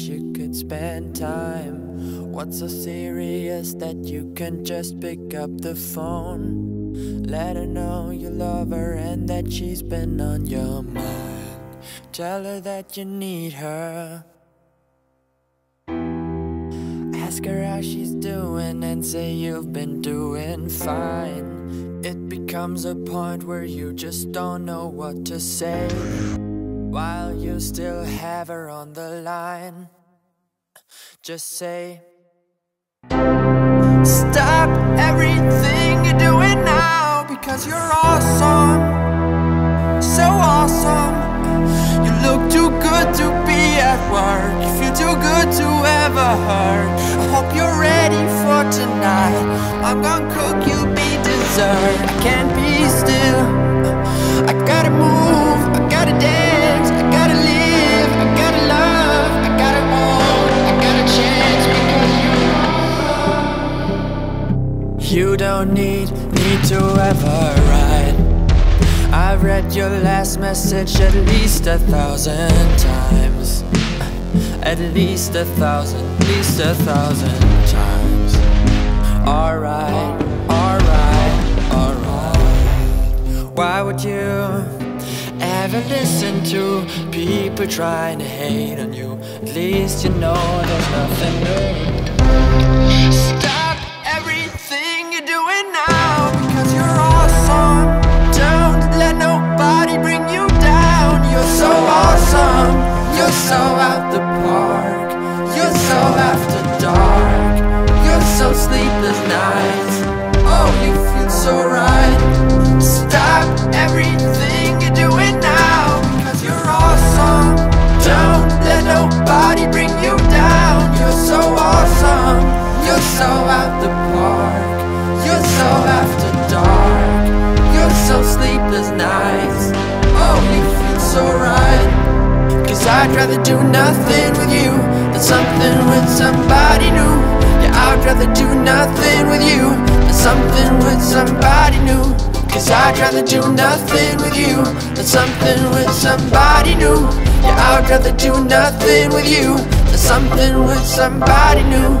wish you could spend time. What's so serious that you can just pick up the phone? Let her know you love her and that she's been on your mind. Tell her that you need her. Ask her how she's doing and say you've been doing fine. It becomes a point where you just don't know what to say while you still have her on the line. Just say, Stop everything you're doing now because you're awesome. So awesome. You look too good to be at work. You feel too good to ever hurt. I hope you're ready for tonight. I'm gonna cook you be dessert. I can't be still. You. Don't need me to ever write I've read your last message at least a thousand times. At least a thousand, at least a thousand times. Alright, alright, alright. Why would you ever listen to people trying to hate on you? At least you know there's nothing new. Stop so Yeah, I'd rather do nothing with you than something with somebody new. Cause I'd rather do nothing with you than something with somebody new. Yeah, I'd rather do nothing with you than something with somebody new.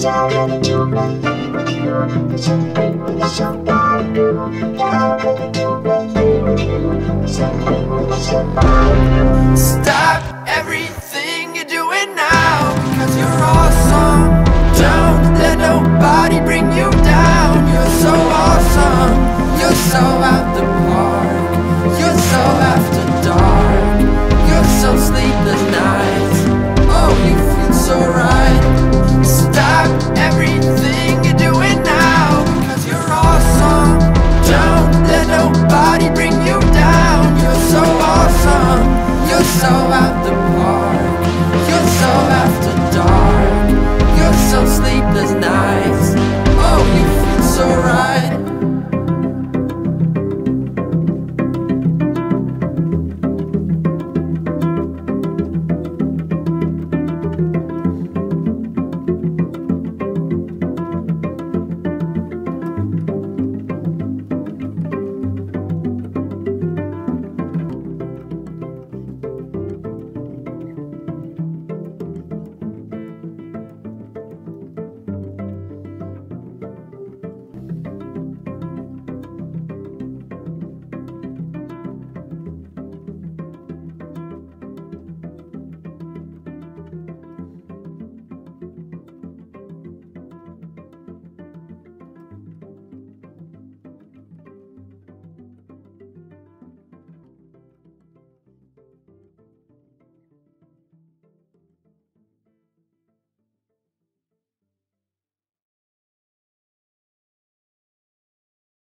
Stop everything you're doing now, because you're awesome. Don't let nobody bring you down. You're so awesome. You're so out.